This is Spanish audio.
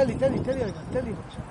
Tali, Tali, Tali, acá, Tali.